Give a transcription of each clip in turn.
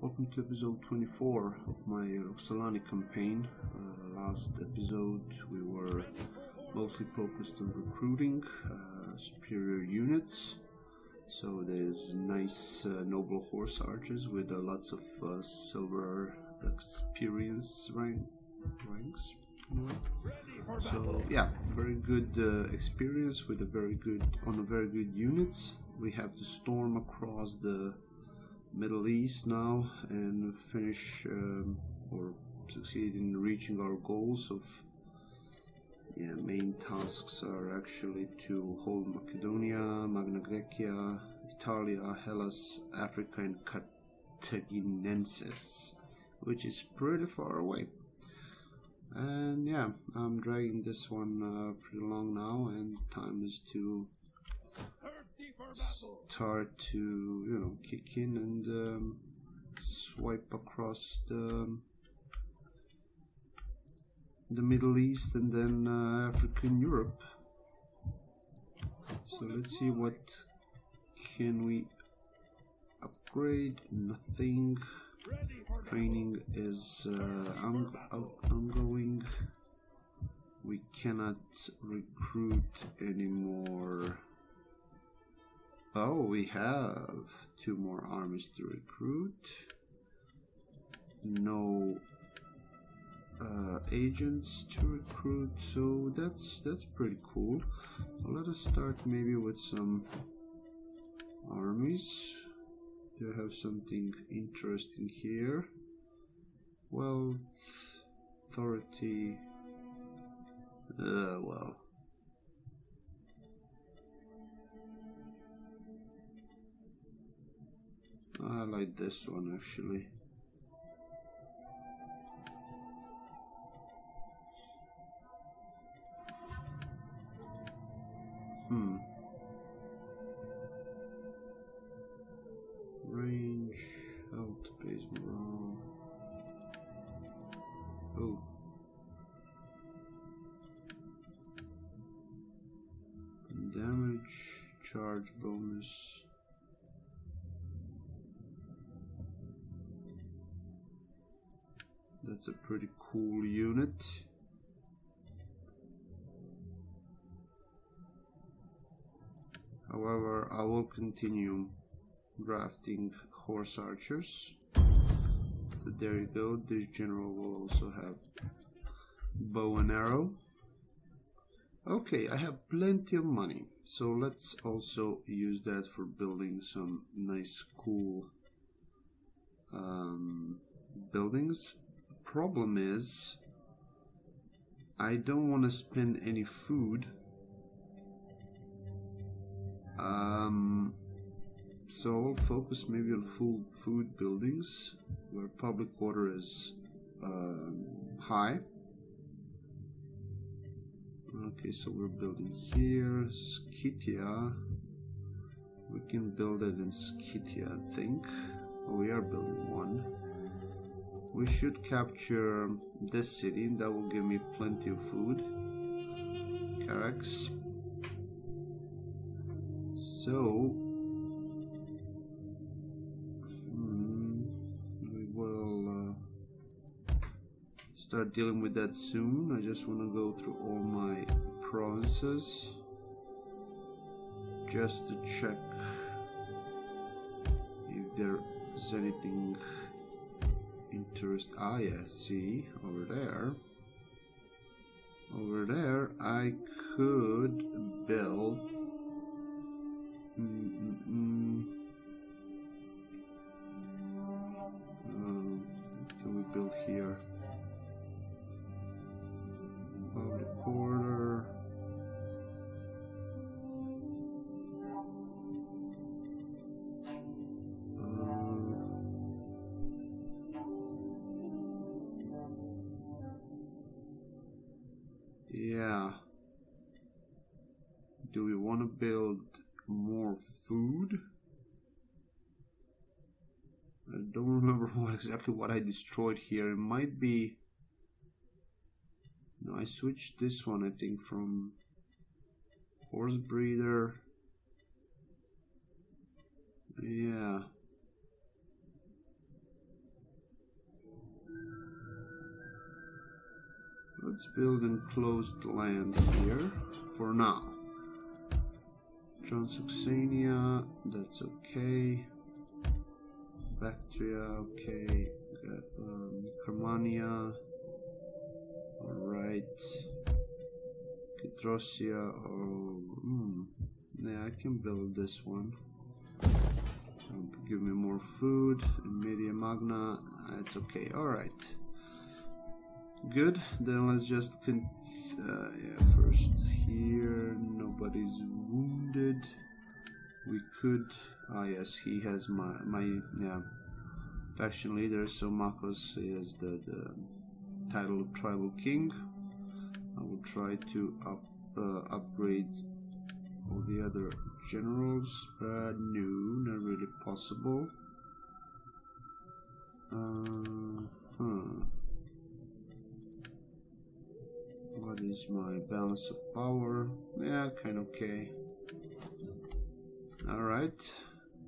Welcome to episode 24 of my Roxolani campaign. Uh, last episode we were mostly focused on recruiting uh, superior units. So there's nice uh, noble horse archers with uh, lots of uh, silver experience rank ranks. So yeah, very good uh, experience with a very good on a very good units. We have to storm across the Middle East now and finish um, or succeed in reaching our goals of yeah main tasks are actually to hold Macedonia, Magna Graecia, Italia, Hellas, Africa and Carthaginensis which is pretty far away. And yeah I'm dragging this one uh, pretty long now and time is to start to you know kick in and um, swipe across the the Middle East and then uh, African Europe. So let's see what can we upgrade. Nothing. Training is uh, on ongoing. We cannot recruit anymore Oh, we have two more armies to recruit. No uh, agents to recruit, so that's that's pretty cool. Let us start maybe with some armies. Do I have something interesting here? Wealth, authority. Uh, well. I like this one actually. Hmm. Range, health, base morale. Oh. Damage, charge bonus. That's a pretty cool unit. However, I will continue drafting horse archers. So there you go. This general will also have bow and arrow. Okay, I have plenty of money. So let's also use that for building some nice cool um, buildings problem is I don't want to spend any food. Um, so I'll focus maybe on food, food buildings where public water is uh, high. Okay, so we're building here, Skythia. We can build it in Skythia, I think. Oh, we are building one we should capture this city. That will give me plenty of food. Charax. So hmm, we will uh, start dealing with that soon. I just want to go through all my provinces just to check if there is anything interest ah see over there. Over there I could build mm -mm -mm. Uh, can we build here? Public quarter Do we want to build more food? I don't remember what exactly what I destroyed here. It might be... No, I switched this one, I think, from horse breeder. Yeah. Let's build enclosed land here for now. Transoxania, that's okay. Bactria, okay. Got, um, alright. Citrosia, oh, hmm. Yeah, I can build this one. Um, give me more food. Media Magna, it's okay, alright. Good, then let's just con uh, yeah, first here, nobody's wounded. We could, ah yes, he has my, my, yeah, faction leader, so Makos is the, the title of Tribal King. I will try to up, uh, upgrade all the other generals, but no, not really possible. Uh, huh. What is my balance of power? Yeah, kind of okay. Alright,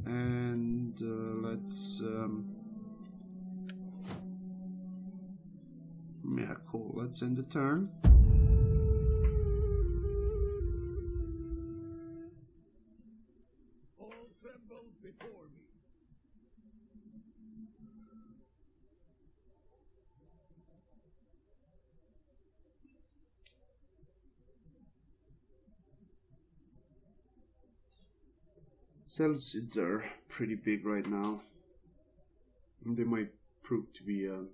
and uh, let's... Um, yeah, cool. Let's end the turn. Seleucids are pretty big right now. They might prove to be a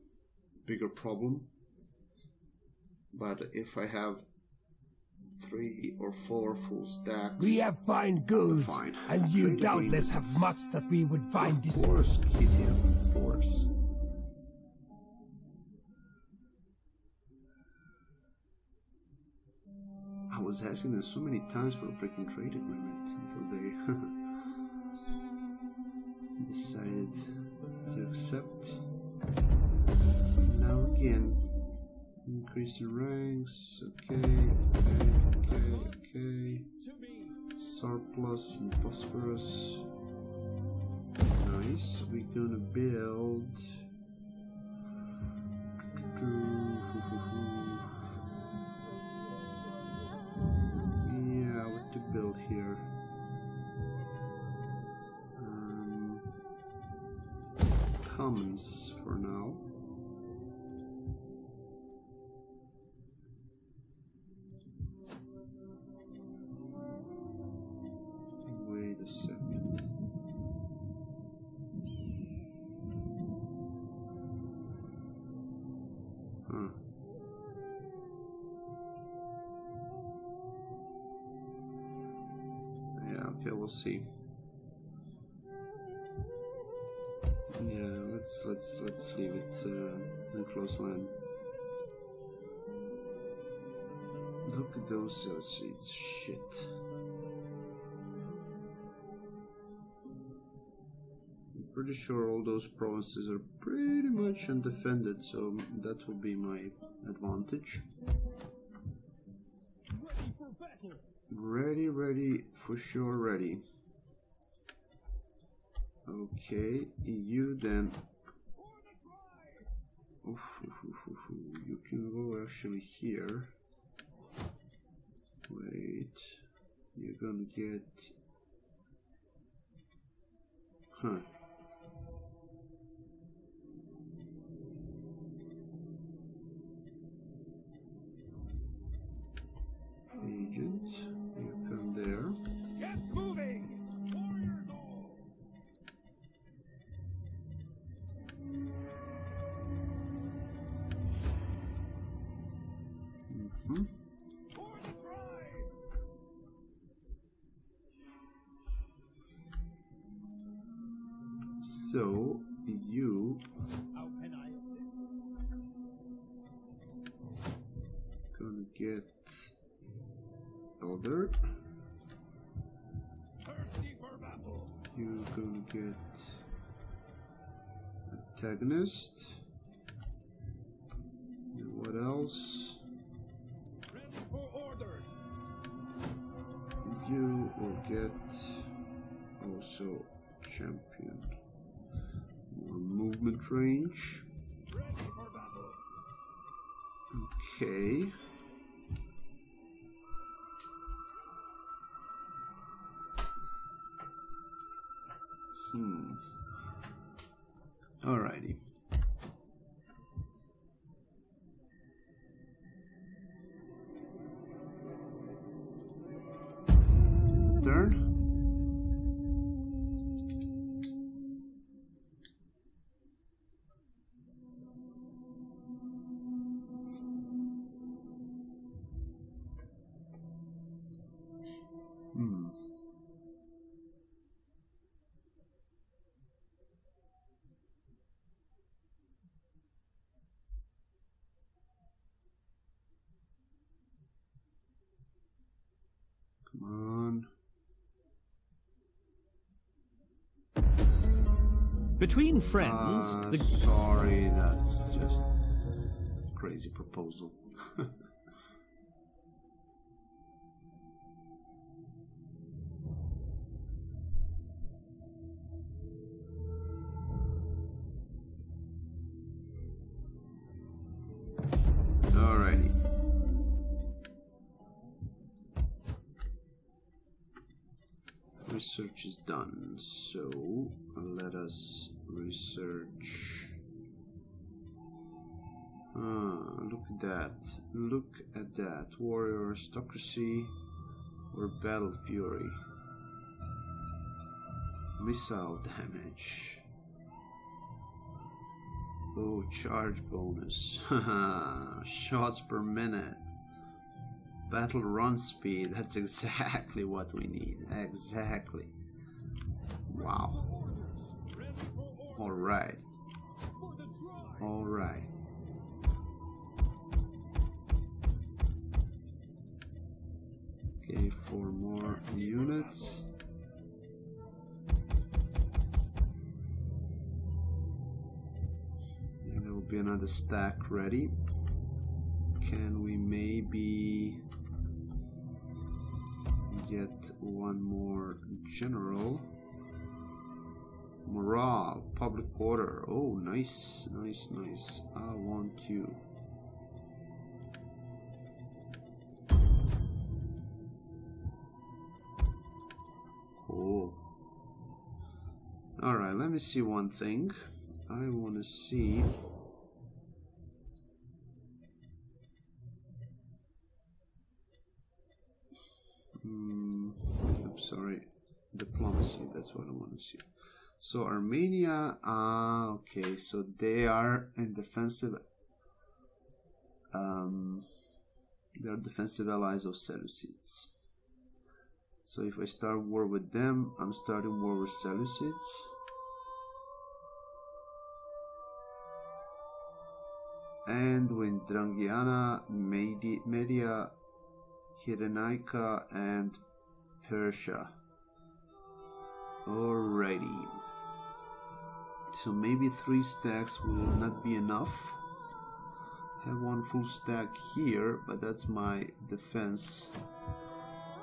bigger problem. But if I have three or four full stacks... We have fine goods, fine. and you doubtless have much that we would find... Of course, Gideon, of course. I was asking them so many times for a freaking trade agreement until they... decided to accept. Now again, increase the ranks. Okay, okay, okay, okay. Surplus and phosphorus. Nice. We're gonna build. Yeah, what to build here? Commons for now. Wait a second. Huh. Yeah, okay, we'll see. Let's let's let's leave it uh, enclosed land. Look at those seeds. Shit. I'm pretty sure all those provinces are pretty much undefended, so that will be my advantage. Ready, ready, for sure ready. Okay, you then you can go actually here. Wait, you're gonna get. Huh. Agent, So you gonna get other. You gonna get antagonist. Will get also champion More movement range. Okay. On. Between friends, Uh, the sorry, that's just crazy proposal. so let us research. Ah, look at that. Look at that. Warrior aristocracy or battle fury. Missile damage. Oh, charge bonus. Shots per minute. Battle run speed. That's exactly what we need. Exactly. Wow. Alright. Alright. Okay, four more units. And there will be another stack ready. Can we maybe get one more general? Morale, public order. Oh, nice, nice, nice. I want you. Cool. Alright, let me see one thing. I want to see. Hmm, I'm sorry. Diplomacy, that's what I want to see. So Armenia, ah, okay, so they are in defensive. Um, they are defensive allies of Seleucids. So if I start war with them, I'm starting war with Seleucids. And with Drangiana, Medi Media, Cyrenaica, and Persia. Alrighty. So maybe three stacks will not be enough. Have one full stack here, but that's my defense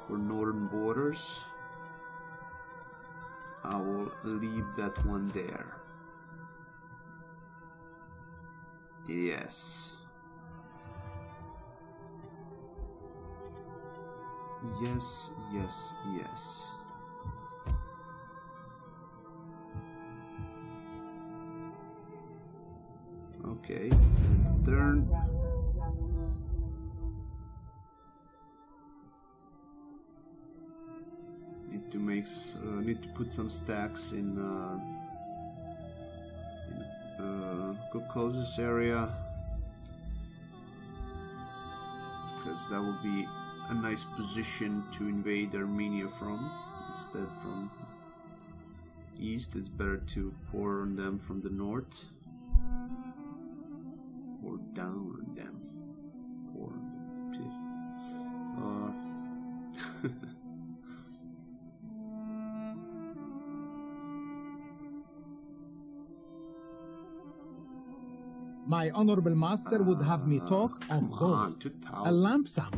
for northern borders. I will leave that one there. Yes. Yes, yes, yes. Okay, turn. Need to make uh, need to put some stacks in, uh, in uh, area because that would be a nice position to invade Armenia from instead from east. It's better to pour on them from the north or down on them. Them. Uh, My honorable master would have me talk of on, gold. A lamp sum.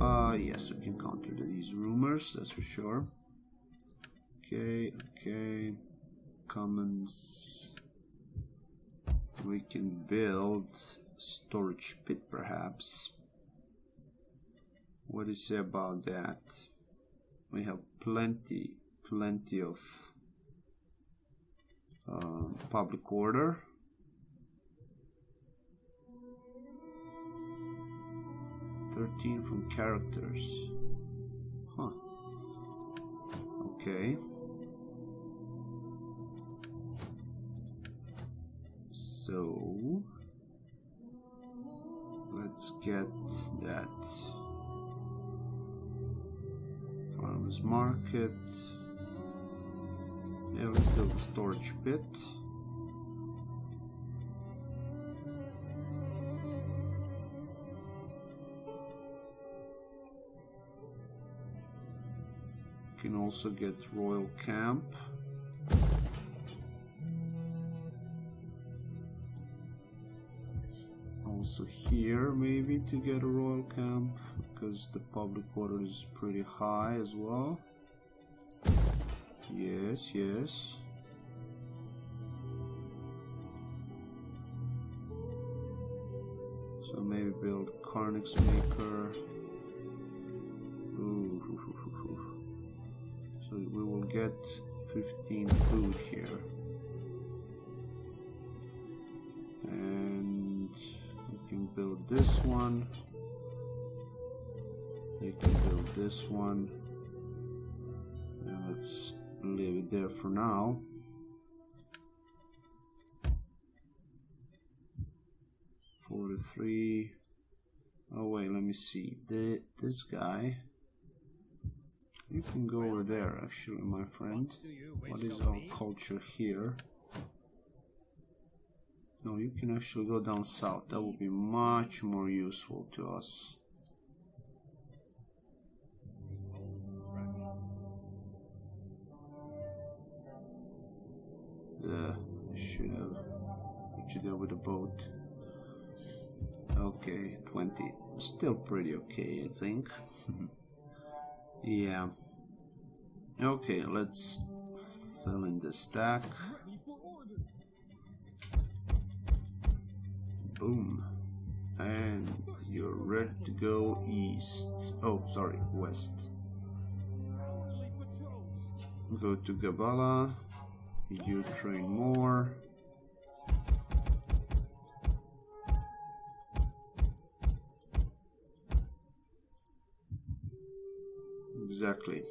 Uh, yes, we can counter these rumors, that's for sure. Okay, okay. commons. We can build storage pit perhaps. What do you say about that? We have plenty, plenty of uh, public order. Thirteen from characters. Okay. So let's get that farmers market. Yeah, let's build a storage pit. Can also get royal camp. also here maybe to get a royal camp because the public order is pretty high as well. Yes yes. So maybe build Carnyx maker get 15 food here And we can build this one. They can build this one. And let's leave it there for now. Forty-three. Oh wait, let me see. The this guy. You can go over there, actually, my friend. What is our culture here? No, you can actually go down south. That will be much more useful to us. Yeah, I should have put you there with a boat. Okay, 20. Still pretty okay, I think. yeah. Okay, let's fill in the stack. Boom. And you're ready to go east. Oh, sorry, west. Go to Gabala. You train more. Exactly.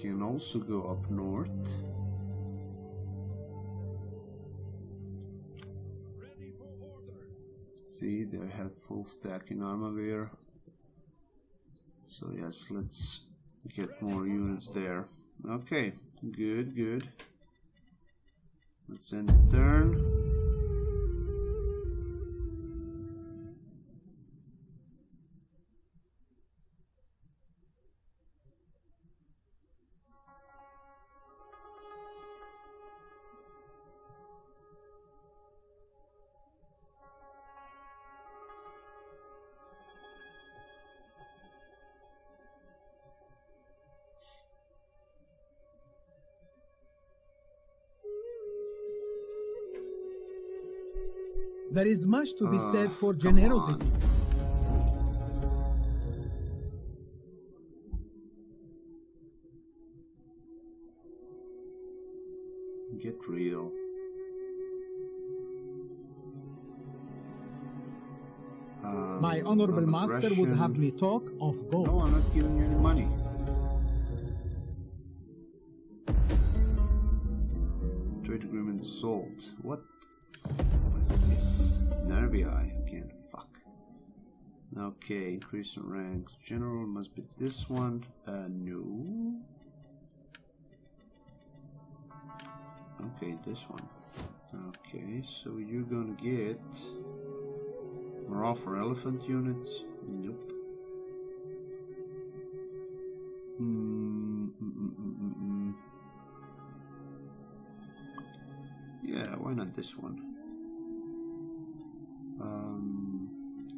Can also go up north. See, they have full stack in armor so yes, let's get more units there. Okay, good, good. Let's end the turn. There is much to be uh, said for generosity. Get real. Um, My honorable master would have me talk of gold. No, I'm not giving you any money. Trade agreement sold. What? What is this? Nervii again. Fuck. Okay, increase in ranks. General must be this one. Uh, no. Okay, this one. Okay, so you're gonna get morale for elephant units. Nope. Mm, mm, mm, mm, mm, mm. Yeah, why not this one? Um,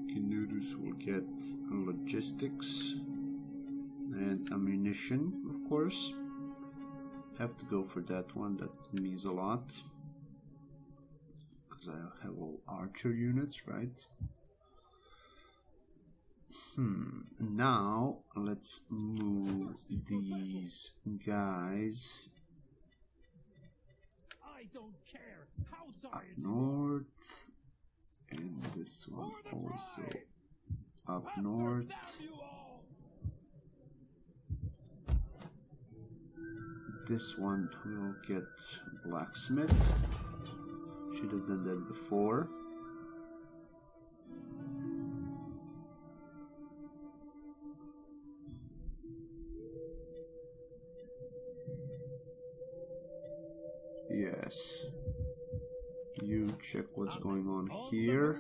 Kinudus will get logistics and ammunition, of course. Have to go for that one, that means a lot. Because I have all archer units, right? Hmm, now let's move these guys I don't care how up tired north and this one also up north. this one will get blacksmith. Should have done that before check what's going on here.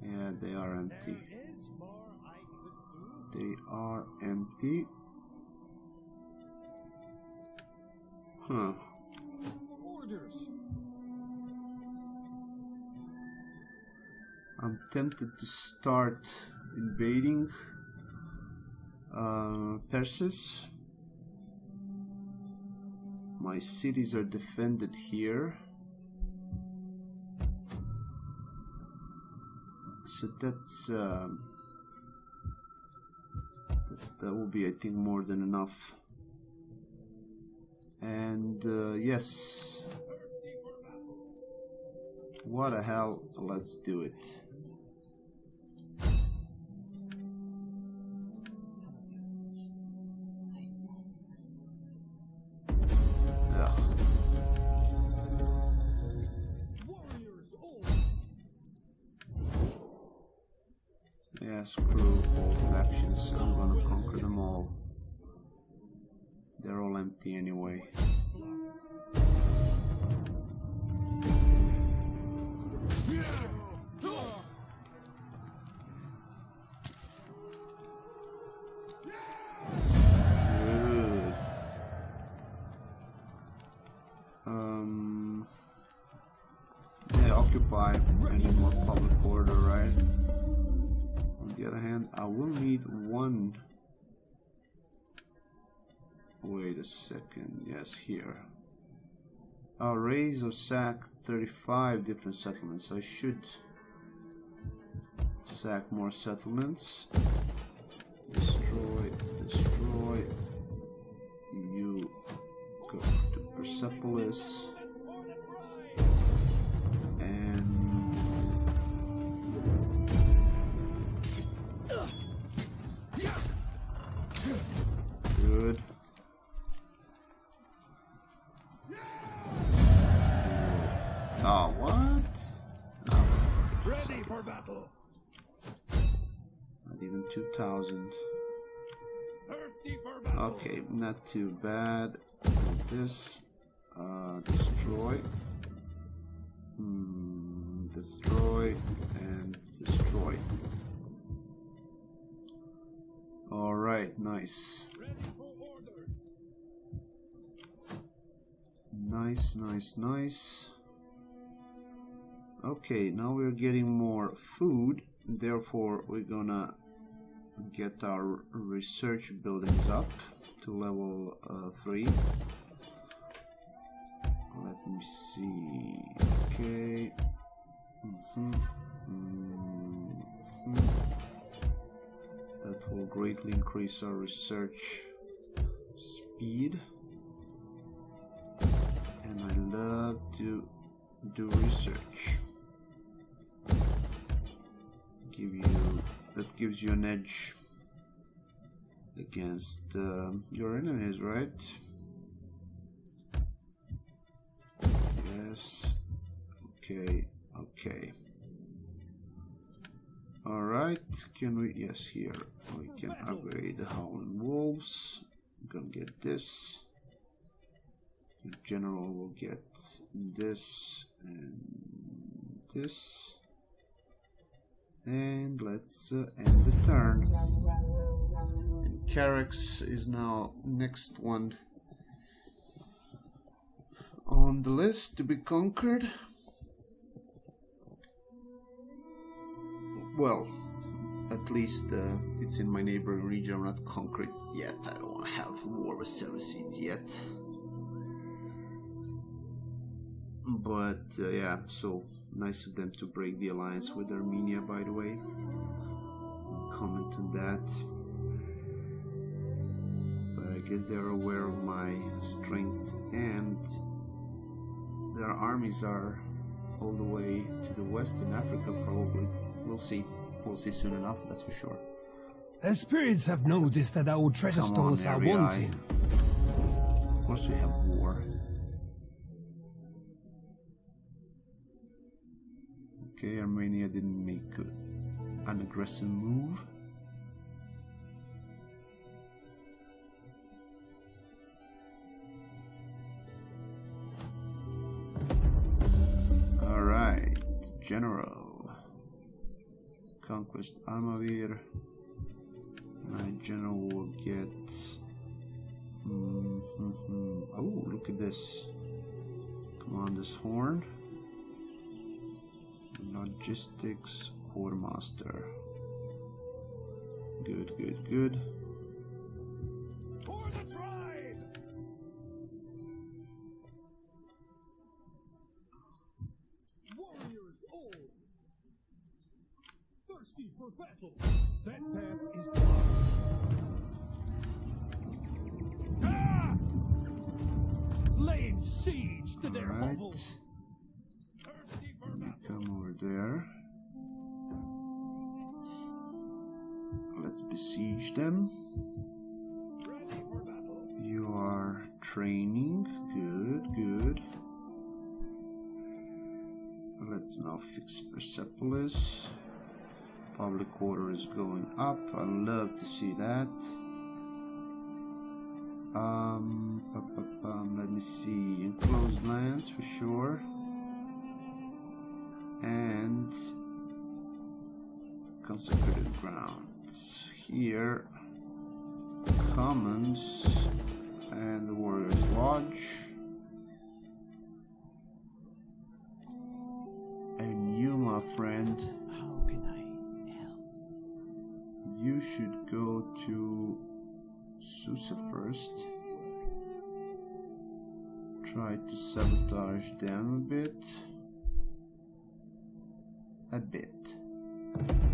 yeah they are empty. they are empty. Huh. I'm tempted to start invading uh, Persis. My cities are defended here. So that's, um, that's that will be I think more than enough. And uh, yes, what the hell? Let's do it. Empty anyway. Raise or sack 35 different settlements. I should sack more settlements. Destroy, destroy. You go to Persepolis. Even 2,000. Thirsty for battle. Okay, not too bad. This, uh, destroy. Hmm, destroy and destroy. Nice. Ready for orders. Nice, nice, nice. Okay, now we're getting more food. Therefore, we're gonna get our research buildings up to level uh, 3. Let me see. Okay. Mhm. Mhm. That will greatly increase our research speed and I love to do research. Give you that gives you an edge against um, your enemies, right? Yes. Okay. Okay. Alright, can we, yes, here we can upgrade the Howling Wolves. I'm gonna get this. The general will get this and this. And let's uh, end the turn. And Charax is now next one on the list to be conquered. well, at least uh, it's in my neighboring region. I'm not conquered yet. I don't want to have war with Seleucids yet. But uh, yeah, so nice of them to break the alliance with Armenia, by the way. Comment on that. But I guess they're aware of my strength and their armies are all the way to the west in Africa, probably. We'll see. We'll see soon enough, that's for sure. The spirits have noticed that our treasure Come on, stores are Nerii. wanted. Of course we have war. Okay, Armenia didn't make an aggressive move. Alright, General. Conquest Armavir. My general will get. Mhm. Oh, look at this. Come on, this Horn. Logistics Quartermaster. Good, good, good. For the tribe! Warriors old! Thirsty for battle! That path is blocked! Ah! Laying siege to their Alright. hovels! Besiege them. You are training. Good, good. Let's now fix Persepolis. Public order is going up. I love to see that. Um, pa- pa- pum, let me see. Enclosed lands for sure. And consecrated grounds. Here, commons and the Warriors Lodge. And you, my friend, How can I help? you should go to Susa first. Try to sabotage them a bit. A bit.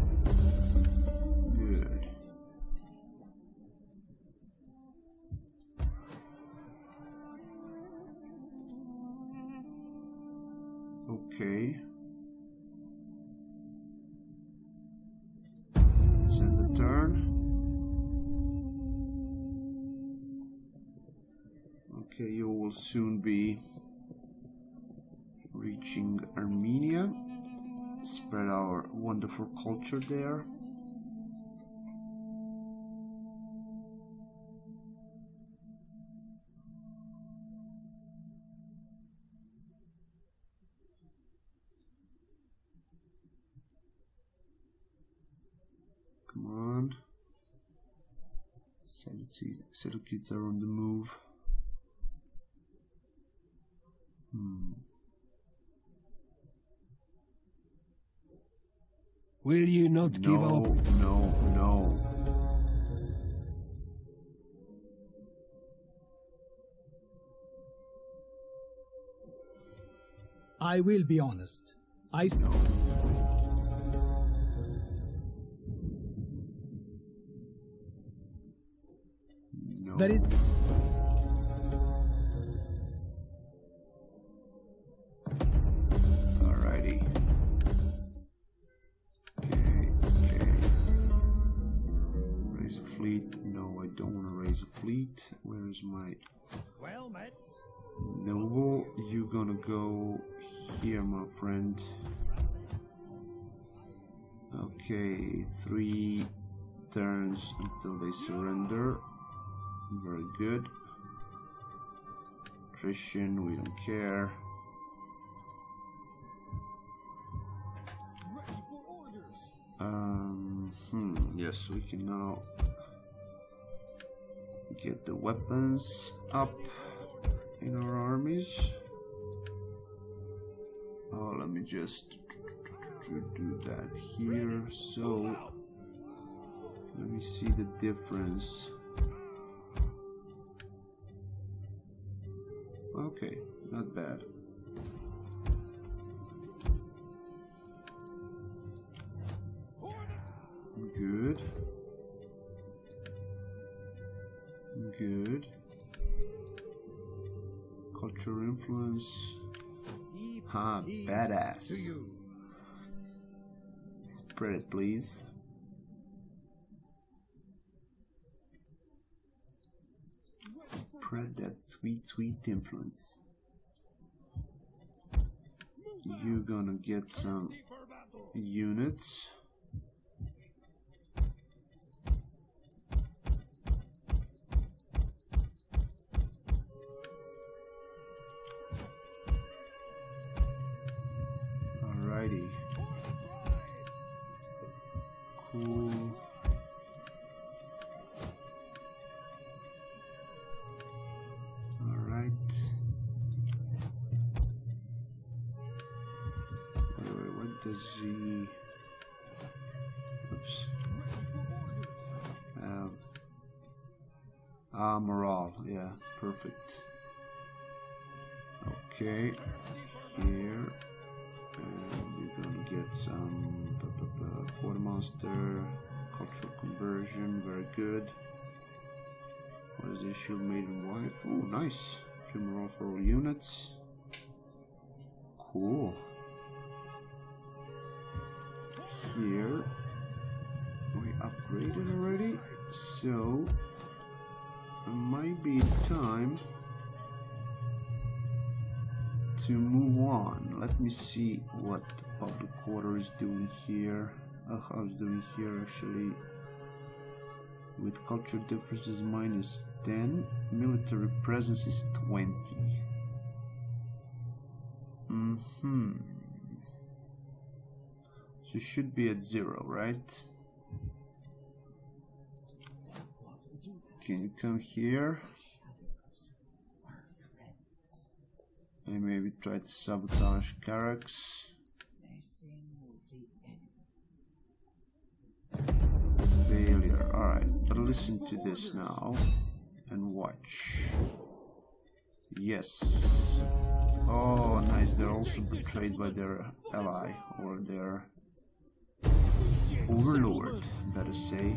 Reaching Armenia. Spread our wonderful culture there. Come on. Seleucids are on the move. Hmm. Will you not give up? no, no. I will be honest. I No. there is a. Where's my Well met. noble? You gonna go here, my friend. Okay, three turns until they surrender. Very good. Attrition, we don't care. Ready for orders. Um, hmm, yes, we can now get the weapons up in our armies. Oh, let me just do that here. So, let me see the difference. Badass. Spread it, please. Spread that sweet, sweet influence. You're gonna get some units. Cool. Alright. Wait, wait, what does he... Oops. Um, ah, morale. Yeah, perfect. Okay, here. And you're gonna get some quartermaster, cultural conversion, very good. What is this? Shield maiden wife. Oh, nice. Few morale for all units. Cool. Here we upgraded already, so it might be time to move on. Let me see what the public quarter is doing here. How's doing here actually? With culture differences minus 10, military presence is 20. Mm-hmm. So should be at zero, right? Can you come here? And maybe try to sabotage Charax. Alright, but listen to this now and watch. Yes. Oh, nice. They're also betrayed by their ally or their overlord, better say.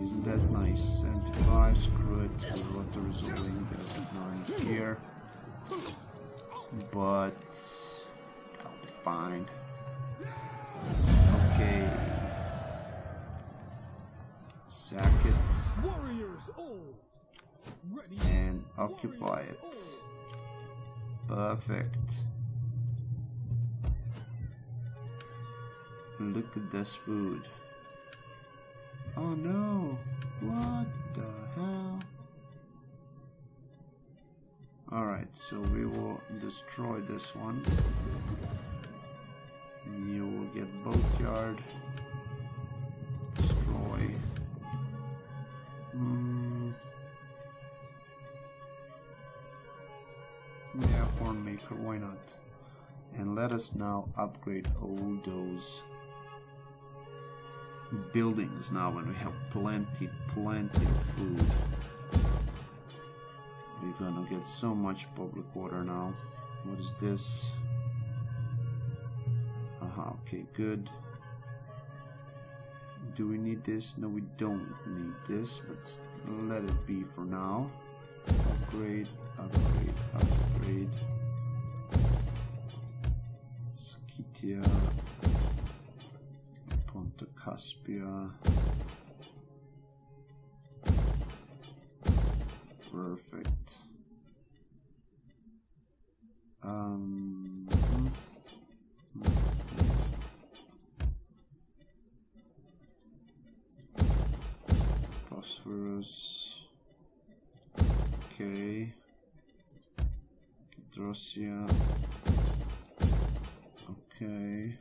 Isn't that nice? 75, screw it, with what the resolving, there's ignoring here. But I'll be fine. Sack it Warriors all. Ready. and occupy it. Perfect. Look at this food. Oh no! What the hell? Alright, so we will destroy this one. You will get boatyard. Destroy. Let us now upgrade all those buildings now when we have plenty, plenty of food. We're gonna get so much public water now. What is this? Aha, okay, good. Do we need this? No, we don't need this, but let it be for now. Upgrade, upgrade, upgrade. Lithia, Ponta Caspia. Perfect. Um, Phosphorus. Okay. Drosia. Okay.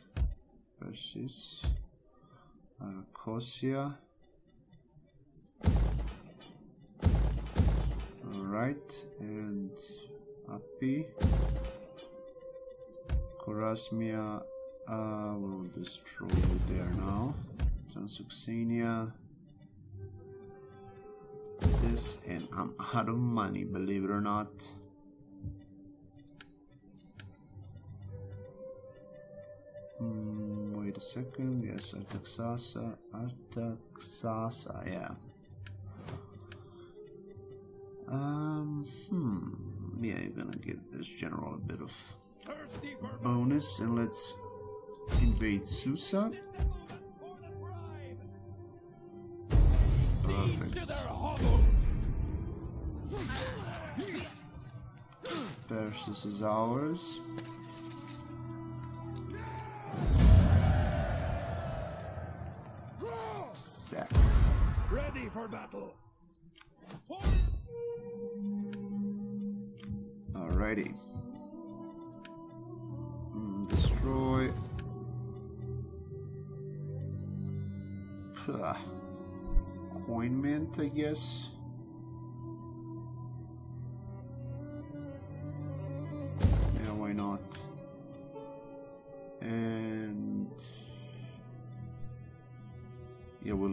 Persis. Arachosia. Alright, and Api. Chorasmia uh, will destroy you there now. Transoxania. This, and I'm out of money, believe it or not. Hmm, wait a second. Yes, Artaxata. Artaxata, yeah. Um, hmm. Yeah, you're gonna give this general a bit of bonus, and let's invade Susa. Perfect. Persis is ours. For battle. Alrighty. Mm, destroy. Coin mint, I guess.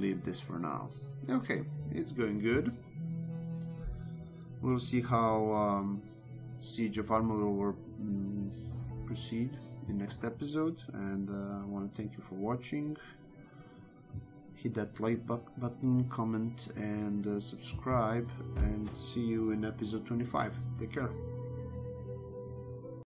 Leave this for now. Okay, it's going good. We'll see how um, Siege of Armavir will mm, proceed in next episode. And uh, I want to thank you for watching. Hit that like bu- button, comment, and uh, subscribe. And see you in episode 25. Take care.